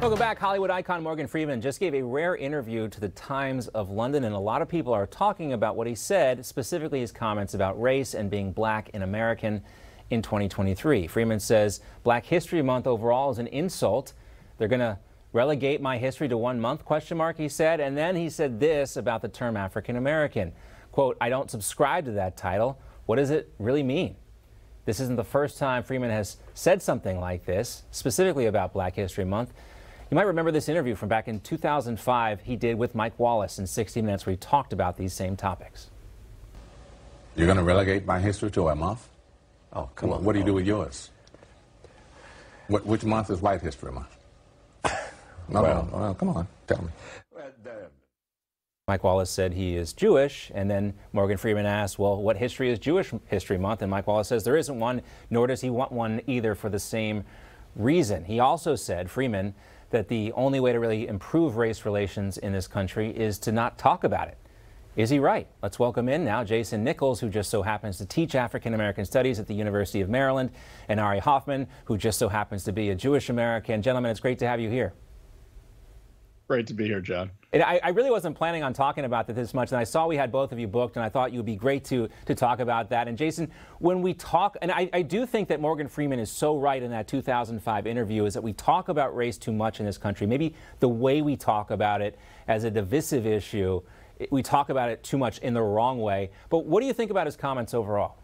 Welcome back. Hollywood icon Morgan Freeman just gave a rare interview to the Times of London, and a lot of people are talking about what he said, specifically his comments about race and being black and American in 2023. Freeman says Black History Month overall is an insult. They're going to relegate my history to one month, question mark, he said. And then he said this about the term African American. Quote, I don't subscribe to that title. What does it really mean? This isn't the first time Freeman has said something like this, specifically about Black History Month. You might remember this interview from back in 2005 he did with Mike Wallace in 60 Minutes where he talked about these same topics. You're going to relegate my history to a month? Oh, come on. What do you do with yours? What, which month is White History Month? No, Well- no, no, come on, tell me. Mike Wallace said he is Jewish, and then Morgan Freeman asked, Well, what history is Jewish History Month? And Mike Wallace says there isn't one, nor does he want one either for the same reason. He also said, Freeman, that the only way to really improve race relations in this country is to not talk about it. Is he right? Let's welcome in now Jason Nichols, who just so happens to teach African American Studies at the University of Maryland, and Ari Hoffman, who just so happens to be a Jewish American. Gentlemen, it's great to have you here. Great to be here, John. And I, I really wasn't planning on talking about that this much, and I saw we had both of you booked, and I thought you would be great to to talk about that. And Jason, when we talk, and I, I do think that Morgan Freeman is so right in that 2005 interview, is that we talk about race too much in this country. Maybe the way we talk about it as a divisive issue, we talk about it too much in the wrong way. But what do you think about his comments overall?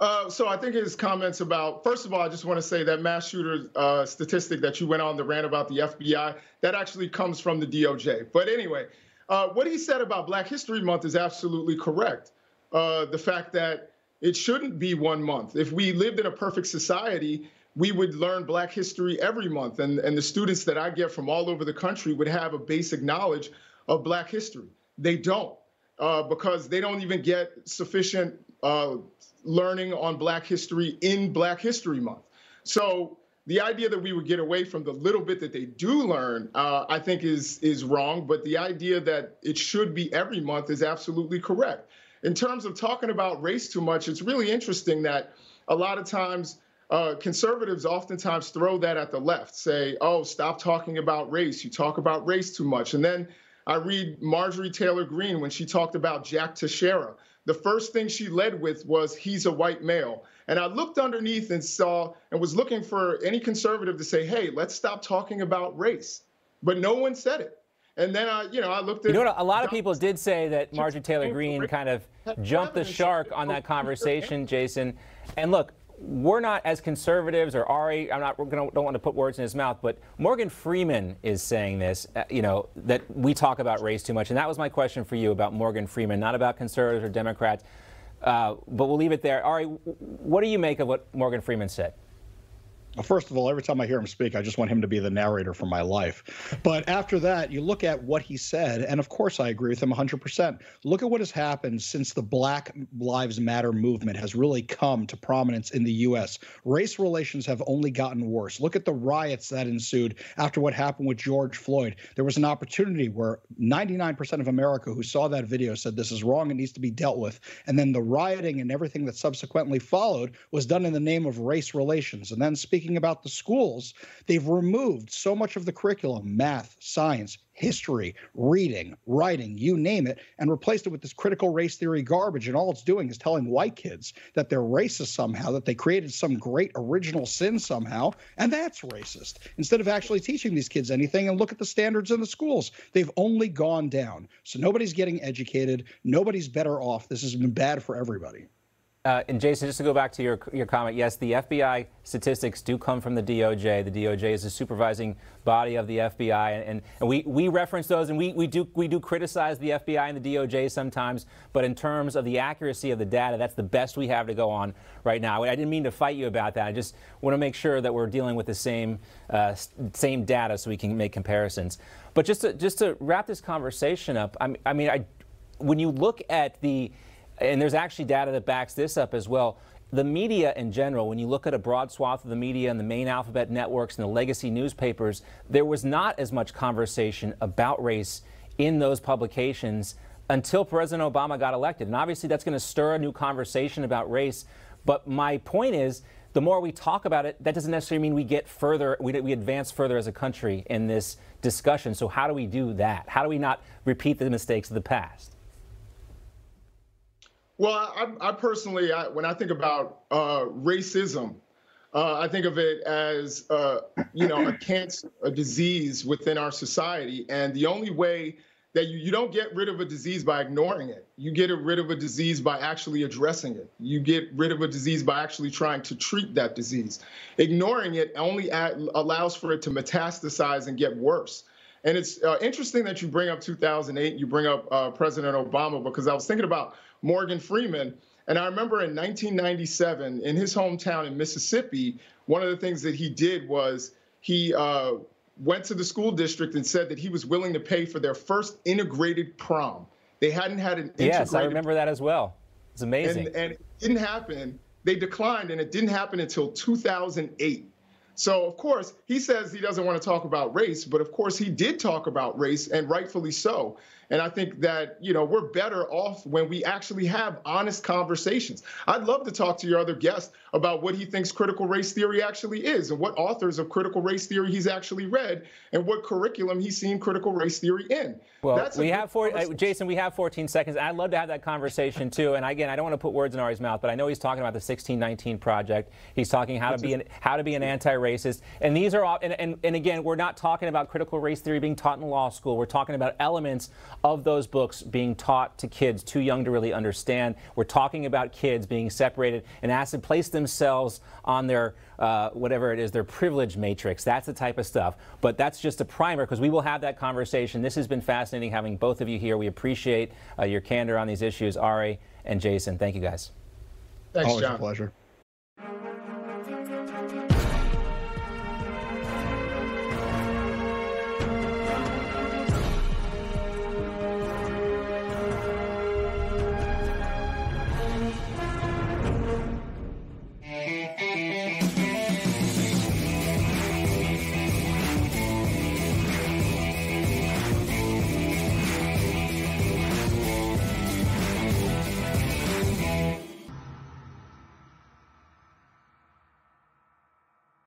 Uh, so I think his comments about, first of all, I just want to say that mass shooter uh, statistic that you went on the rant about the FBI, that actually comes from the DOJ. But anyway, uh, what he said about Black History Month is absolutely correct. Uh, the fact that it shouldn't be one month. If we lived in a perfect society, we would learn Black history every month, and, and the students that I get from all over the country would have a basic knowledge of Black history. They don't uh, because they don't even get sufficient uh, learning on Black history in Black History Month. So the idea that we would get away from the little bit that they do learn, uh, I think, is is wrong. But the idea that it should be every month is absolutely correct. In terms of talking about race too much, it's really interesting that a lot of times uh, conservatives oftentimes throw that at the left, say, "Oh, stop talking about race. You talk about race too much." And then I read Marjorie Taylor Greene when she talked about Jack Teixeira. The first thing she led with was he's a white male. And I looked underneath and saw and was looking for any conservative to say, hey, let's stop talking about race. But no one said it. And then I, you know, I looked at You know what? A lot of people did say that Marjorie Taylor Greene kind of jumped the shark on that conversation, Jason. And look, we're not as conservatives or Ari. I'm not. Gonna, don't want to put words in his mouth, but Morgan Freeman is saying this. uh, You know that we talk about race too much, and that was my question for you about Morgan Freeman, not about conservatives or Democrats. Uh, but we'll leave it there. Ari, what do you make of what Morgan Freeman said? First of all, every time I hear him speak, I just want him to be the narrator for my life. But after that, you look at what he said, and of course, I agree with him 100%. Look at what has happened since the Black Lives Matter movement has really come to prominence in the U.S. Race relations have only gotten worse. Look at the riots that ensued after what happened with George Floyd. There was an opportunity where 99% of America who saw that video said this is wrong it needs to be dealt with. And then the rioting and everything that subsequently followed was done in the name of race relations. And then speaking about the schools, they've removed so much of the curriculum math, science, history, reading, writing, you name it, and replaced it with this critical race theory garbage. And all it's doing is telling white kids that they're racist somehow, that they created some great original sin somehow, and that's racist. Instead of actually teaching these kids anything and look at the standards in the schools, they've only gone down. So nobody's getting educated, nobody's better off. This has been bad for everybody. Uh, and Jason, just to go back to your your comment, yes, the FBI statistics do come from the DOJ. The DOJ is the supervising body of the FBI, and, and, and we, we reference those, and we, we do we do criticize the FBI and the DOJ sometimes. But in terms of the accuracy of the data, that's the best we have to go on right now. I didn't mean to fight you about that. I just want to make sure that we're dealing with the same uh, same data so we can make comparisons. But just to, just to wrap this conversation up, I mean, I mean, I, when you look at the and there's actually data that backs this up as well. The media in general, when you look at a broad swath of the media and the main alphabet networks and the legacy newspapers, there was not as much conversation about race in those publications until President Obama got elected. And obviously, that's going to stir a new conversation about race. But my point is, the more we talk about it, that doesn't necessarily mean we get further, we, we advance further as a country in this discussion. So, how do we do that? How do we not repeat the mistakes of the past? Well, I, I personally, I, when I think about uh, racism, uh, I think of it as, uh, you know, a cancer, a disease within our society. And the only way that you, you don't get rid of a disease by ignoring it, you get rid of a disease by actually addressing it. You get rid of a disease by actually trying to treat that disease. Ignoring it only add, allows for it to metastasize and get worse. And it's uh, interesting that you bring up 2008, you bring up uh, President Obama, because I was thinking about Morgan Freeman. And I remember in 1997, in his hometown in Mississippi, one of the things that he did was he uh, went to the school district and said that he was willing to pay for their first integrated prom. They hadn't had an integrated. yes, I remember that as well. It's amazing. And, and it didn't happen. They declined, and it didn't happen until 2008. So, of course, he says he doesn't want to talk about race, but of course, he did talk about race, and rightfully so. And I think that, you know, we're better off when we actually have honest conversations. I'd love to talk to your other guest about what he thinks critical race theory actually is and what authors of critical race theory he's actually read and what curriculum he's seen critical race theory in. Well, That's we have four, uh, Jason, we have 14 seconds. I'd love to have that conversation too. And again, I don't want to put words in Ari's mouth, but I know he's talking about the 1619 project. He's talking how That's to be an, how to be an anti-racist. And these are all, and, and, and again, we're not talking about critical race theory being taught in law school. We're talking about elements of those books being taught to kids too young to really understand. We're talking about kids being separated and asked to place themselves on their uh, whatever it is, their privilege matrix. That's the type of stuff. But that's just a primer because we will have that conversation. This has been fascinating having both of you here. We appreciate uh, your candor on these issues, Ari and Jason. Thank you guys. Thanks, Always John. a pleasure.